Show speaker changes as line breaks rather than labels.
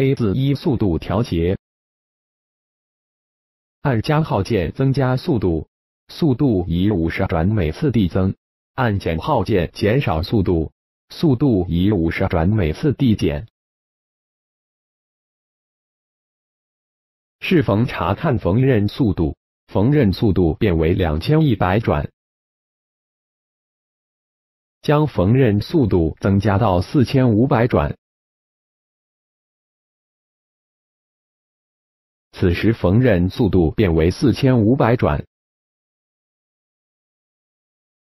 A 字一速度调节。按加号键增加速度，速度以五十转每次递增；按减号键减少速度，速度以五十转每次递减。适逢查看缝纫速度，缝纫速度变为两千一百转。将缝纫速度增加到四千五百转。此时缝纫速度变为四千五百转。